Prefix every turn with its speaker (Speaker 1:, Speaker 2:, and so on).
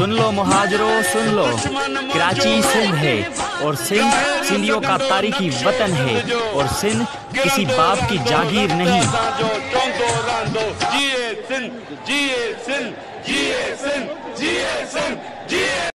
Speaker 1: सुन लो मुहाजरो, सुन लो। कराची सिंध है और सिंध सिंधियों का तारीखी वतन है और सिंध किसी बाप की जागीर नहीं।
Speaker 2: जिए सिंध जिए सिंध जिए सिंध जिए सिंध, जिए